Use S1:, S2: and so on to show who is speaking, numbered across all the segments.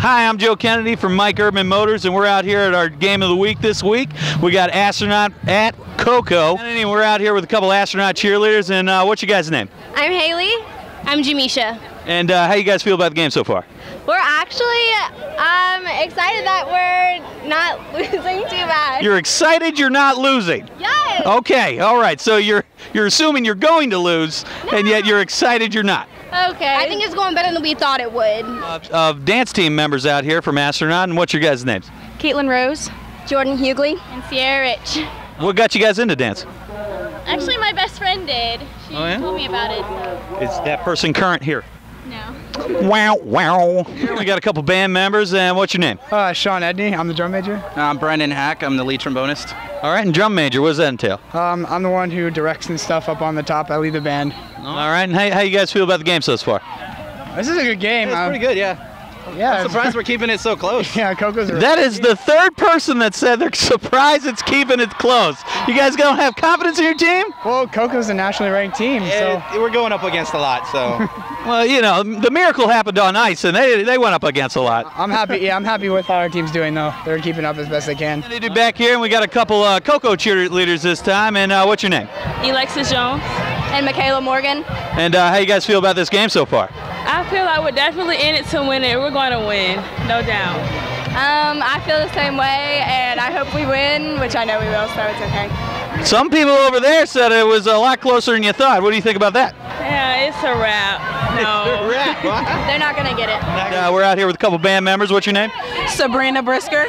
S1: Hi, I'm Joe Kennedy from Mike Erdman Motors, and we're out here at our game of the week this week. We got astronaut at Cocoa, and we're out here with a couple astronaut cheerleaders. And uh, what's your guys' name?
S2: I'm Haley.
S3: I'm Jamisha.
S1: And uh, how you guys feel about the game so far?
S2: We're actually um, excited that we're not losing too bad.
S1: You're excited you're not losing.
S2: yes.
S1: Okay, all right. So you're you're assuming you're going to lose, and yet you're excited you're not.
S2: Okay.
S3: I think it's going better than we thought it would.
S1: Uh, of dance team members out here from Astronaut, and what's your guys' names?
S3: Caitlin Rose.
S2: Jordan Hughley.
S3: And Sierra Rich.
S1: What got you guys into dance?
S3: Actually, my best friend did. She
S1: Oh, yeah?
S3: told me about it.
S1: Is that person current here?
S3: No.
S1: Wow, wow. We got a couple band members, and what's your name?
S4: Uh, Sean Edney, I'm the drum major.
S5: I'm Brendan Hack. I'm the lead trombonist.
S1: All right, and drum major. What does that entail?
S4: Um, I'm the one who directs and stuff up on the top. I lead the band.
S1: All right, and how, how you guys feel about the game so far?
S4: This is a good game.
S5: It's
S4: Um,
S5: pretty good, yeah.
S4: Yeah,
S5: I'm surprised we're keeping it so close.
S4: Yeah, Cocoa's. a-
S1: That is the third person that said they're surprised it's keeping it close. You guys don't have confidence in your team?
S4: Well, Cocoa's a nationally ranked team, so
S5: Eh, we're going up against a lot, so
S1: Well, you know, the miracle happened on ice, and they, they went up against a lot.
S4: I'm happy. Yeah, I'm happy with how our team's doing though. They're keeping up as best they can.
S1: They do back here, and we got a couple uh, Cocoa cheerleaders this time. And uh, what's your name?
S3: Alexis Jones.
S2: And Michaela Morgan.
S1: And uh, how you guys feel about this game so far?
S6: I feel like we're definitely in it to win it. We're going to win, no doubt.
S2: Um, I feel the same way, and I hope we win, which I know we will, so it's okay.
S1: Some people over there said it was a lot closer than you thought. What do you think about that?
S6: Yeah, it's a wrap. No.
S2: They're not gonna get it.
S1: Uh, we're out here with a couple band members. What's your name?
S6: Sabrina Brisker,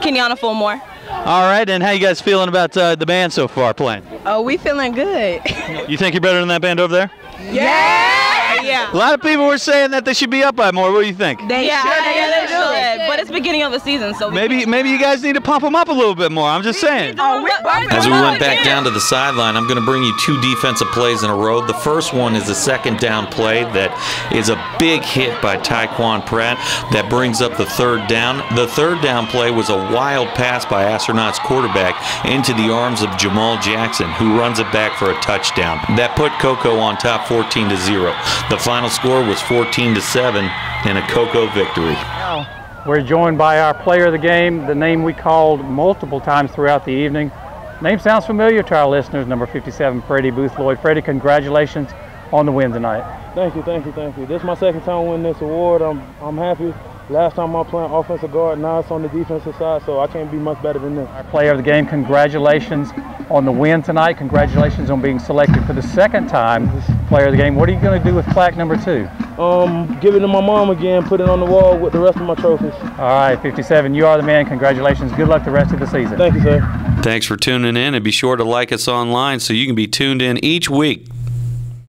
S6: Kenyana Fulmore.
S1: All right, and how you guys feeling about uh, the band so far playing?
S6: Oh, we feeling good.
S1: You think you're better than that band over there?
S6: Yeah. Yeah.
S1: A lot of people were saying that they should be up by more. What do you think?
S6: They
S3: Yeah,
S6: should.
S3: I
S6: They
S3: think they
S6: should. But it's beginning of the season, so we
S1: Maybe maybe you guys need to pump them up a little bit more. I'm just saying.
S7: As we went back down to the sideline, I'm going to bring you two defensive plays in a row. The first one is a second down play that is a big hit by Taekwon Pratt that brings up the third down. The third down play was a wild pass by Astronauts quarterback into the arms of Jamal Jackson, who runs it back for a touchdown. That put Cocoa on top 14 to 0. The final score was 14 to 7 and a Cocoa victory.
S8: We're joined by our player of the game, the name we called multiple times throughout the evening. Name sounds familiar to our listeners, number 57, Freddie Booth Lloyd. Freddie, congratulations on the win tonight.
S9: Thank you, thank you, thank you. This is my second time winning this award. I'm I'm happy. Last time I played offensive guard, now it's on the defensive side, so I can't be much better than this.
S8: Our player of the game, congratulations on the win tonight. Congratulations on being selected for the second time player of the game. What are you going to do with plaque number two?
S9: Um, give it to my mom again, put it on the wall with the rest of my trophies.
S8: All right, 57, you are the man. Congratulations. Good luck the rest of the season.
S9: Thank you, sir.
S7: Thanks for tuning in and be sure to like us online so you can be tuned in each week